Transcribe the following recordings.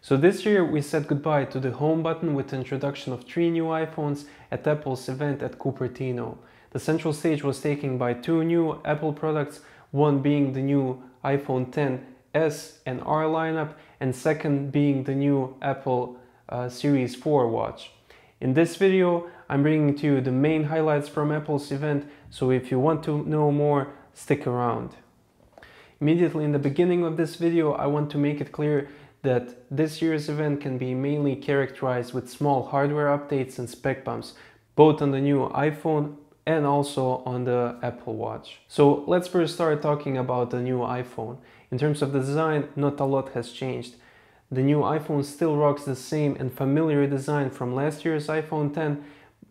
So this year we said goodbye to the home button with the introduction of three new iPhones at Apple's event at Cupertino. The central stage was taken by two new Apple products, one being the new iPhone XS and R lineup and second being the new Apple uh, Series 4 watch. In this video, I'm bringing to you the main highlights from Apple's event, so if you want to know more, stick around. Immediately in the beginning of this video, I want to make it clear that this year's event can be mainly characterized with small hardware updates and spec bumps, both on the new iPhone and also on the Apple Watch. So let's first start talking about the new iPhone. In terms of the design, not a lot has changed. The new iPhone still rocks the same and familiar design from last year's iPhone X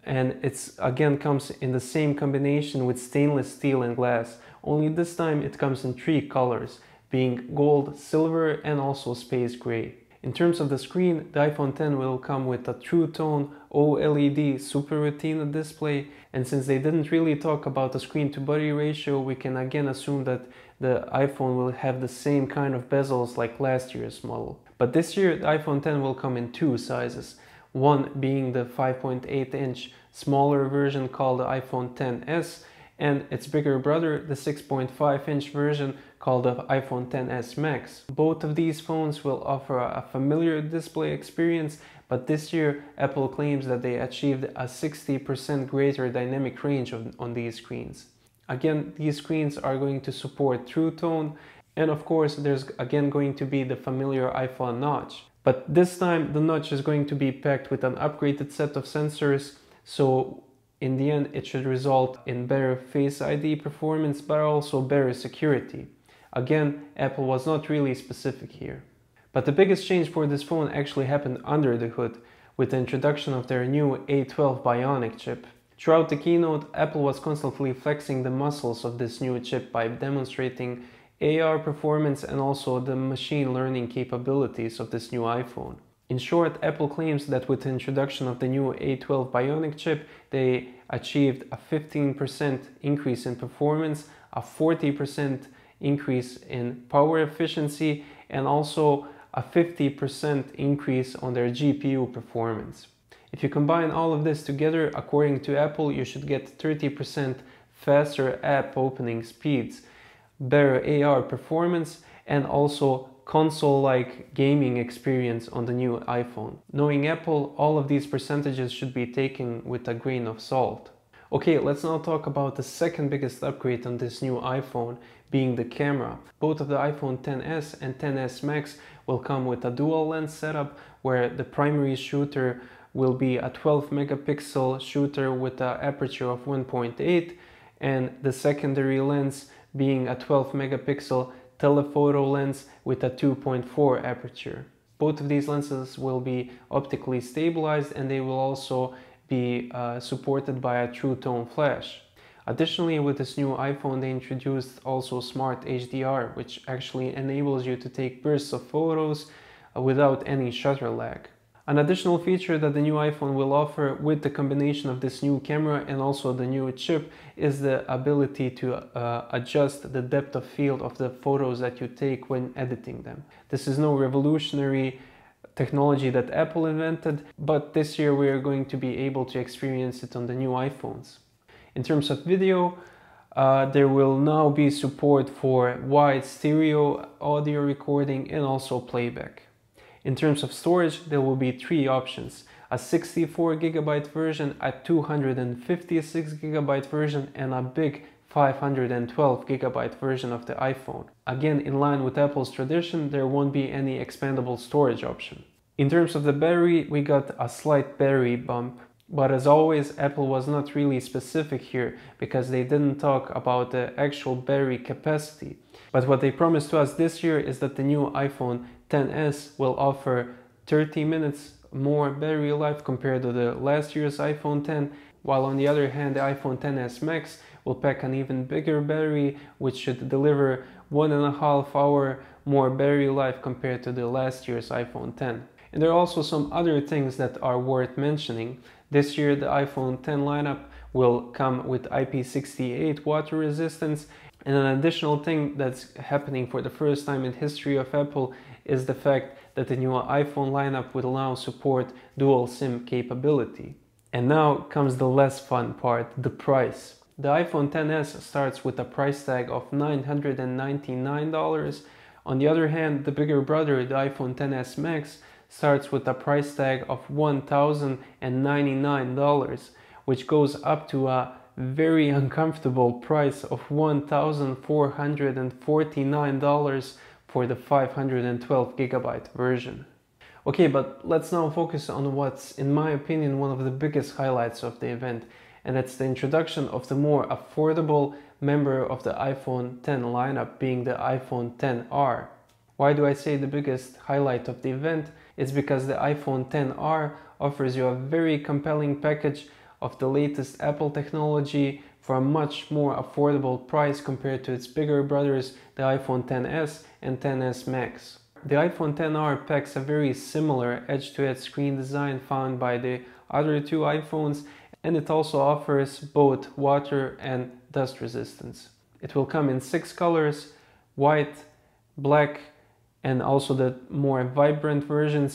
and it's again comes in the same combination with stainless steel and glass, only this time it comes in three colors, being gold, silver and also space gray. In terms of the screen, the iPhone X will come with a True Tone OLED Super Retina display and since they didn't really talk about the screen to body ratio, we can again assume that the iPhone will have the same kind of bezels like last year's model. But this year the iPhone X will come in two sizes, one being the 5.8 inch smaller version called the iPhone XS and its bigger brother, the 6.5 inch version called the iPhone XS Max. Both of these phones will offer a familiar display experience, but this year Apple claims that they achieved a 60% greater dynamic range on these screens. Again, these screens are going to support True Tone and of course, there's again going to be the familiar iPhone notch. But this time the notch is going to be packed with an upgraded set of sensors. So in the end, it should result in better Face ID performance, but also better security. Again, Apple was not really specific here. But the biggest change for this phone actually happened under the hood with the introduction of their new A12 Bionic chip. Throughout the keynote, Apple was constantly flexing the muscles of this new chip by demonstrating AR performance and also the machine learning capabilities of this new iPhone. In short, Apple claims that with the introduction of the new A12 Bionic chip, they achieved a 15% increase in performance, a 40% increase in power efficiency, and also a 50% increase on their GPU performance. If you combine all of this together, according to Apple, you should get 30% faster app opening speeds better AR performance and also console-like gaming experience on the new iPhone. Knowing Apple, all of these percentages should be taken with a grain of salt. Okay, let's now talk about the second biggest upgrade on this new iPhone, being the camera. Both of the iPhone XS and XS Max will come with a dual lens setup where the primary shooter will be a 12 megapixel shooter with an aperture of 1.8 and the secondary lens being a 12 megapixel telephoto lens with a 2.4 aperture. Both of these lenses will be optically stabilized and they will also be uh, supported by a True Tone flash. Additionally, with this new iPhone, they introduced also Smart HDR, which actually enables you to take bursts of photos uh, without any shutter lag. An additional feature that the new iPhone will offer with the combination of this new camera and also the new chip is the ability to uh, adjust the depth of field of the photos that you take when editing them. This is no revolutionary technology that Apple invented, but this year we are going to be able to experience it on the new iPhones. In terms of video, uh, there will now be support for wide stereo audio recording and also playback. In terms of storage, there will be three options. A 64 gigabyte version, a 256 gigabyte version, and a big 512 gigabyte version of the iPhone. Again, in line with Apple's tradition, there won't be any expandable storage option. In terms of the battery, we got a slight battery bump. But as always, Apple was not really specific here because they didn't talk about the actual battery capacity. But what they promised to us this year is that the new iPhone XS will offer 30 minutes more battery life compared to the last year's iPhone X while on the other hand the iPhone XS Max will pack an even bigger battery which should deliver one and a half hour more battery life compared to the last year's iPhone X. And there are also some other things that are worth mentioning. This year the iPhone X lineup will come with IP68 water resistance and an additional thing that's happening for the first time in history of Apple is the fact that the new iPhone lineup will now support dual SIM capability. And now comes the less fun part, the price. The iPhone XS starts with a price tag of $999. On the other hand, the bigger brother, the iPhone XS Max, starts with a price tag of $1,099, which goes up to a very uncomfortable price of $1,449 for the 512 gigabyte version. Okay, but let's now focus on what's, in my opinion, one of the biggest highlights of the event, and that's the introduction of the more affordable member of the iPhone X lineup being the iPhone XR. Why do I say the biggest highlight of the event? It's because the iPhone XR offers you a very compelling package of the latest Apple technology for a much more affordable price compared to its bigger brothers, the iPhone XS and XS Max. The iPhone XR packs a very similar edge-to-edge -edge screen design found by the other two iPhones and it also offers both water and dust resistance. It will come in six colors, white, black, and also the more vibrant versions,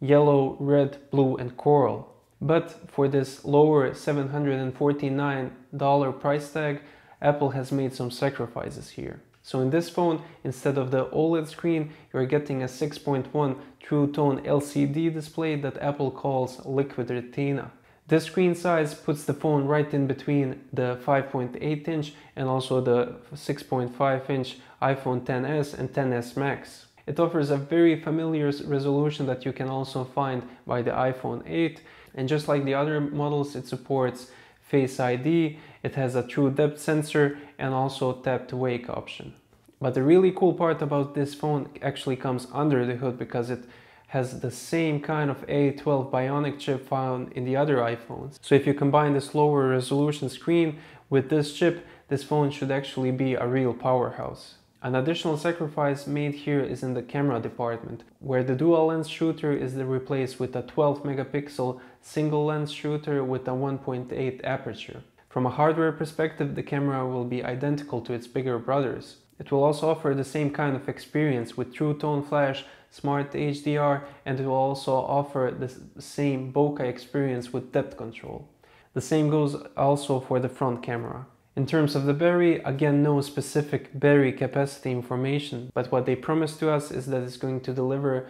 yellow, red, blue, and coral. But for this lower $749 price tag, Apple has made some sacrifices here. So in this phone, instead of the OLED screen, you're getting a 6.1 True Tone LCD display that Apple calls Liquid Retina. This screen size puts the phone right in between the 5.8 inch and also the 6.5 inch iPhone XS and XS Max. It offers a very familiar resolution that you can also find by the iPhone 8 and just like the other models it supports Face ID, it has a true depth sensor and also tap to wake option. But the really cool part about this phone actually comes under the hood because it has the same kind of A12 Bionic chip found in the other iPhones. So if you combine this lower resolution screen with this chip, this phone should actually be a real powerhouse. An additional sacrifice made here is in the camera department, where the dual lens shooter is replaced with a 12 megapixel single lens shooter with a 1.8 aperture. From a hardware perspective, the camera will be identical to its bigger brothers. It will also offer the same kind of experience with True Tone Flash, Smart HDR, and it will also offer the same bokeh experience with depth control. The same goes also for the front camera. In terms of the battery, again no specific battery capacity information, but what they promise to us is that it's going to deliver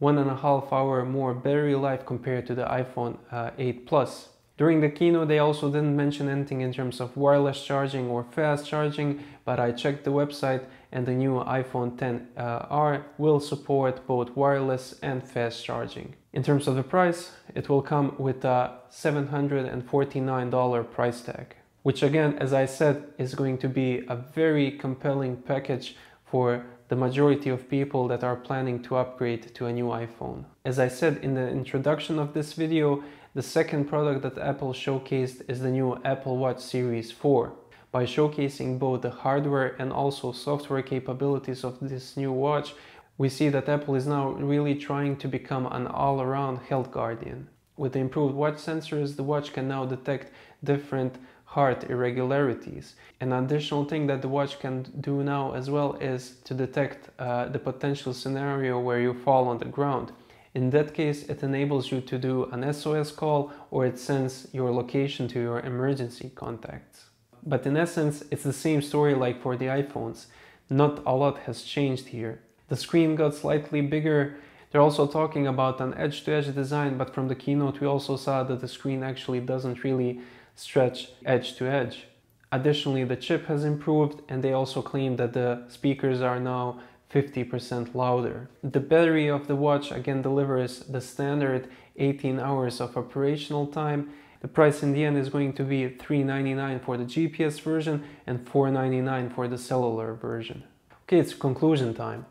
one and a half hour more battery life compared to the iPhone uh, 8 Plus. During the keynote they also didn't mention anything in terms of wireless charging or fast charging, but I checked the website and the new iPhone XR uh, will support both wireless and fast charging. In terms of the price, it will come with a $749 price tag which again, as I said, is going to be a very compelling package for the majority of people that are planning to upgrade to a new iPhone. As I said in the introduction of this video, the second product that Apple showcased is the new Apple Watch Series 4. By showcasing both the hardware and also software capabilities of this new watch, we see that Apple is now really trying to become an all-around health guardian. With the improved watch sensors, the watch can now detect different heart irregularities. An additional thing that the watch can do now as well is to detect uh, the potential scenario where you fall on the ground. In that case, it enables you to do an SOS call or it sends your location to your emergency contacts. But in essence, it's the same story like for the iPhones. Not a lot has changed here. The screen got slightly bigger. They're also talking about an edge-to-edge -edge design, but from the keynote we also saw that the screen actually doesn't really stretch edge to edge. Additionally, the chip has improved and they also claim that the speakers are now 50% louder. The battery of the watch again delivers the standard 18 hours of operational time. The price in the end is going to be 399 for the GPS version and 499 for the cellular version. Okay, it's conclusion time.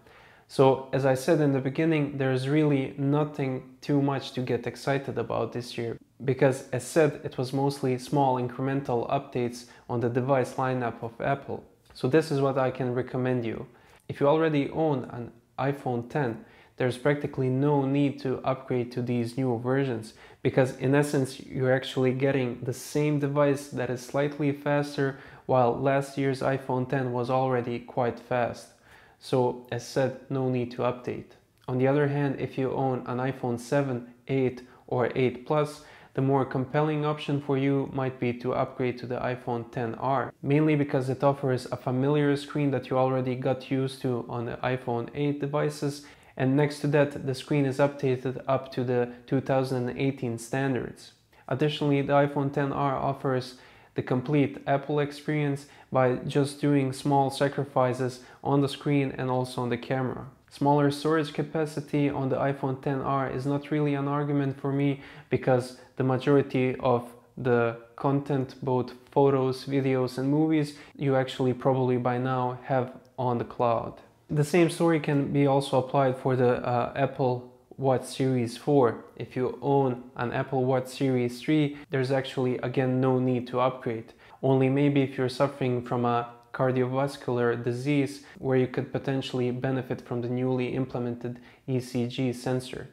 So as I said in the beginning, there's really nothing too much to get excited about this year because as said, it was mostly small incremental updates on the device lineup of Apple. So this is what I can recommend you. If you already own an iPhone X, there's practically no need to upgrade to these new versions because in essence you're actually getting the same device that is slightly faster while last year's iPhone X was already quite fast. So as said, no need to update. On the other hand, if you own an iPhone 7, 8 or 8 Plus, the more compelling option for you might be to upgrade to the iPhone XR, mainly because it offers a familiar screen that you already got used to on the iPhone 8 devices and next to that the screen is updated up to the 2018 standards. Additionally, the iPhone XR offers the complete Apple experience by just doing small sacrifices on the screen and also on the camera. Smaller storage capacity on the iPhone XR is not really an argument for me because the majority of the content, both photos, videos and movies, you actually probably by now have on the cloud. The same story can be also applied for the uh, Apple Watch Series 4. If you own an Apple Watch Series 3, there's actually again no need to upgrade. Only maybe if you're suffering from a cardiovascular disease where you could potentially benefit from the newly implemented ECG sensor.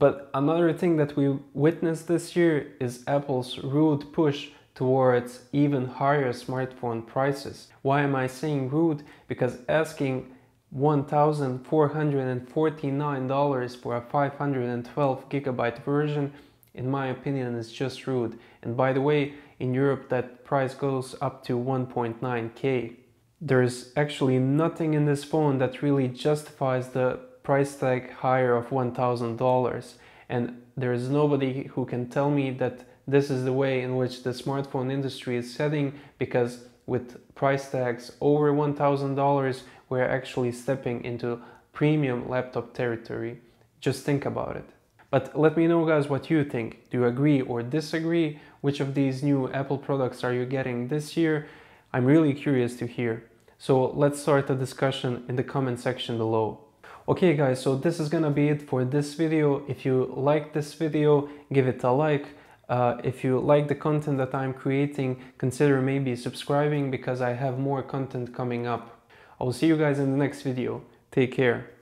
But another thing that we witnessed this year is Apple's rude push towards even higher smartphone prices. Why am I saying rude? Because asking $1,449 for a 512 gigabyte version, in my opinion, is just rude. And by the way, in Europe, that price goes up to 1.9k. There's actually nothing in this phone that really justifies the price tag higher of $1,000. And there is nobody who can tell me that this is the way in which the smartphone industry is setting because with price tags over $1,000, we're actually stepping into premium laptop territory. Just think about it. But let me know guys what you think. Do you agree or disagree? Which of these new Apple products are you getting this year? I'm really curious to hear. So let's start the discussion in the comment section below. Okay guys, so this is gonna be it for this video. If you like this video, give it a like. Uh, if you like the content that I'm creating, consider maybe subscribing because I have more content coming up. I will see you guys in the next video. Take care.